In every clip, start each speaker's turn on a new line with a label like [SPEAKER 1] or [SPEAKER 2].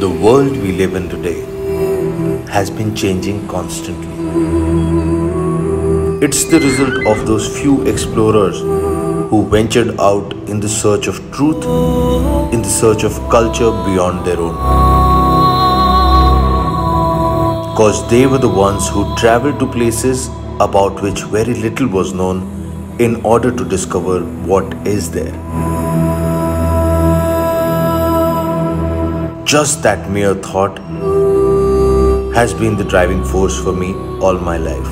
[SPEAKER 1] The world we live in today has been changing constantly. It's the result of those few explorers who ventured out in the search of truth, in the search of culture beyond their own. Because they were the ones who traveled to places about which very little was known in order to discover what is there. Just that mere thought has been the driving force for me all my life.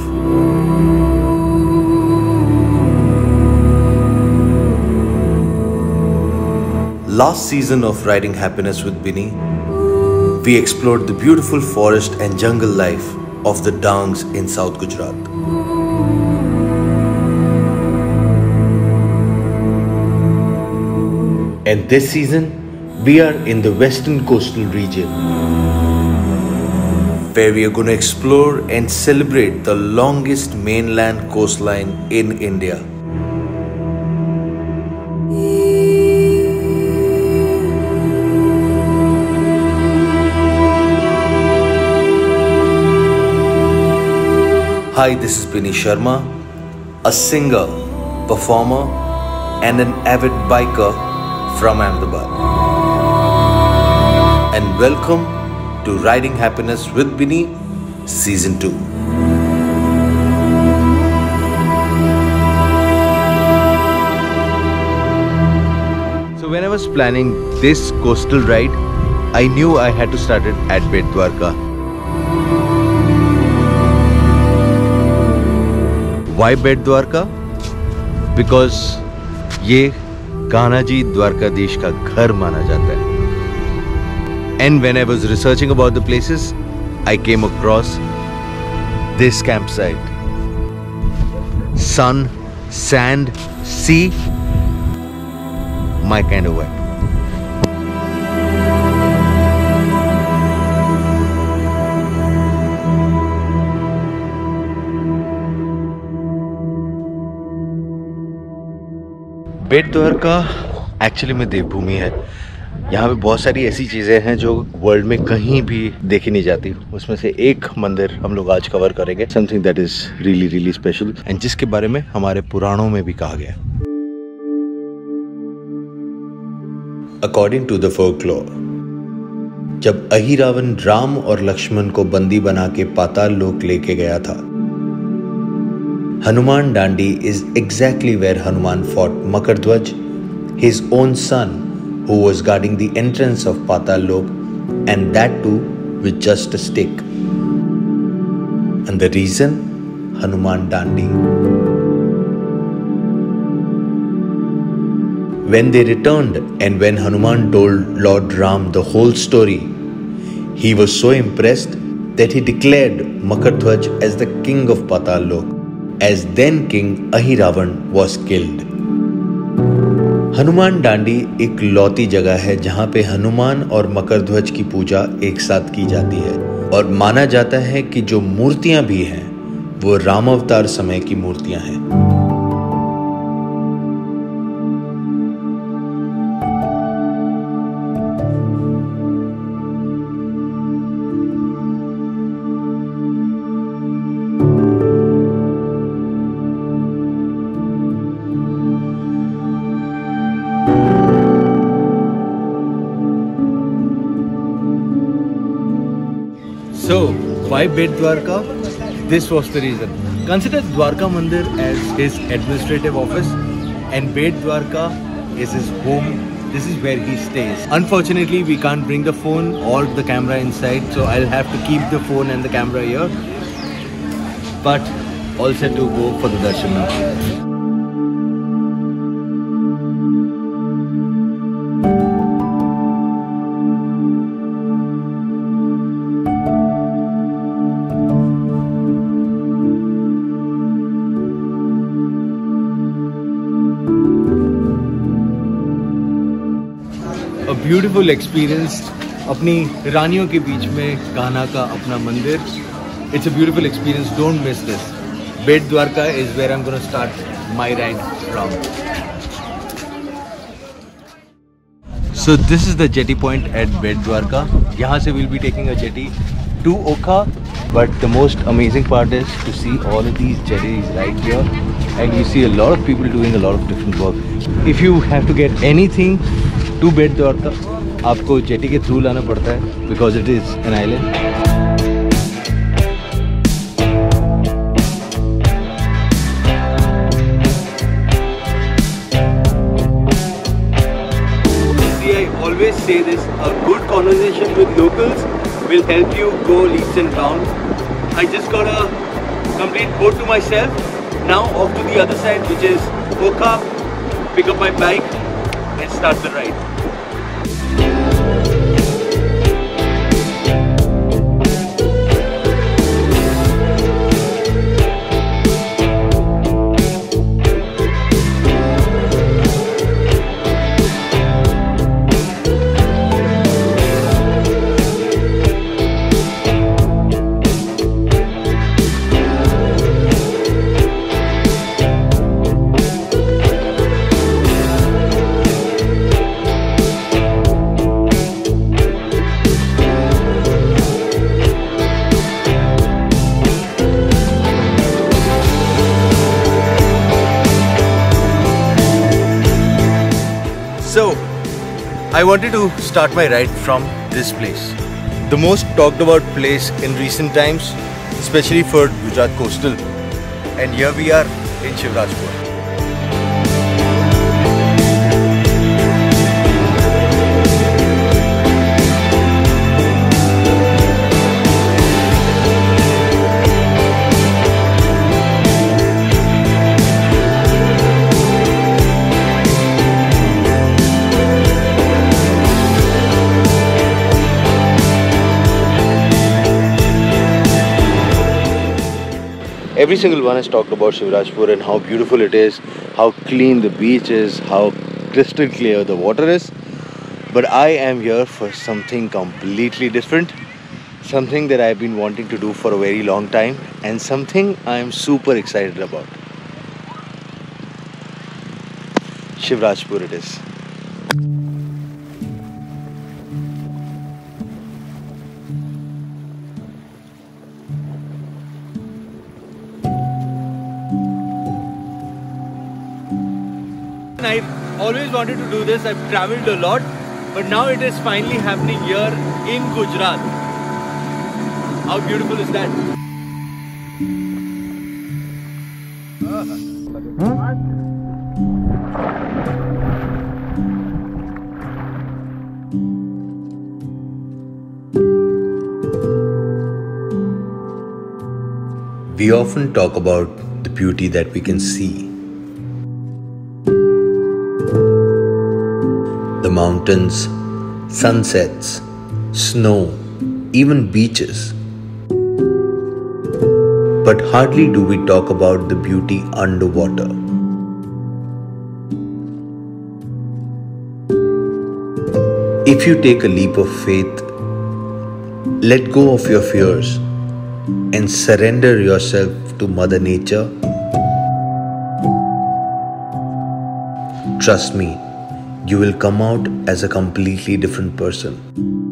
[SPEAKER 1] Last season of Riding Happiness with Binny, we explored the beautiful forest and jungle life of the Dangs in South Gujarat. And this season, we are in the western coastal region where we are going to explore and celebrate the longest mainland coastline in India. Hi, this is Binny Sharma, a singer, performer, and an avid biker from Ahmedabad welcome to Riding Happiness with Binny Season 2. So, when I was planning this coastal ride, I knew I had to start it at Bet Dwarka. Why Bet Dwarka? Because ये कान्हा जी द्वारकाधीश का घर माना जाता है And when I was researching about the places, I came across this campsite. Sun, sand, sea, my kind of vibe. Bet Dwarka actually में देवभूमि है यहाँ पे बहुत सारी ऐसी चीज़ें हैं जो वर्ल्ड में कहीं भी देखी नहीं जाती। उसमें से एक मंदिर हम लोग आज कवर करेंगे। Something that is really really special and जिसके बारे में हमारे पुराणों में भी कहा गया अकॉर्डिंग टू द फोकलोर जब अहिरावन राम और लक्ष्मण को बंदी बना के पाताल लोक लेके गया था, Hanuman Dandi is exactly where Hanuman fought Makardhwaj, his own son who was guarding the entrance of Patal Lok and that too with just a stick. And the reason? Hanuman Dandi. When they returned and when Hanuman told Lord Ram the whole story, he was so impressed that he declared Makardhwaj as the king of Patal Lok, as then king Ahiravan was killed. Hanuman Dandi एक लौती जगह है जहाँ पे हनुमान और मकर ध्वज की पूजा एक साथ की जाती है और माना जाता है कि जो मूर्तियाँ भी हैं, वो राम अवतार समय की मूर्तियाँ हैं।
[SPEAKER 2] Why Bet Dwarka? This was the reason. Consider Dwarka Mandir as his administrative office and Bet Dwarka is his home. This is where he stays. Unfortunately, we can't bring the phone or the camera inside, so I'll have to keep the phone and the camera here. But all set to go for the darshan now. Beautiful experience अपनी रानियों के बीच में गाना का अपना मंदिर। It's a beautiful experience don't miss this Bet Dwarka is where am gonna start my ride from so this is the jetty point at Bet Dwarka यहाँ से will be taking a jetty to Okha but the most amazing part is to see all these jetty right your and you see a lot of people doing a lot of different work if you have to get anything to Bet Dwarka, आपको jetty के through लाना पड़ता है is an island. See, I always say this, a good conversation with locals will help you go leaps and bounds. I just got a complete boat to myself. Now off to the other side, which is Oka, pick up my bike and start the ride. I wanted to start my ride from this place. The most talked about place in recent times, especially for Gujarat coastal. And here we are in Shivrajpur. Every single one has talked about Shivrajpur and how beautiful it is, how clean the beach is, how crystal clear the water is. But I am here for something completely different, something that I've been wanting to do for a very long time, and something I am super excited about. Shivrajpur it is. I've always wanted to do this. I've traveled a lot, but now it is finally happening here in Gujarat. How beautiful is that?
[SPEAKER 1] We often talk about the beauty that we can see. Mountains, sunsets, snow, even beaches. But hardly do we talk about the beauty underwater. If you take a leap of faith, let go of your fears and surrender yourself to Mother Nature, trust me, you will come out as a completely different person.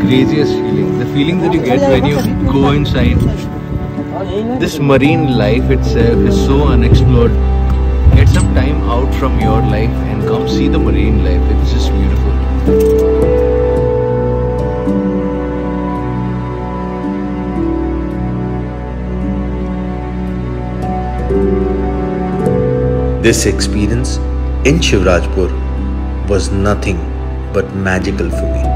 [SPEAKER 2] Craziest feeling. The feeling that you get when you go inside. This marine life itself is so unexplored. Get some time out from your life and come see the marine life. It's just beautiful.
[SPEAKER 1] This experience in Shivrajpur was nothing but magical for me.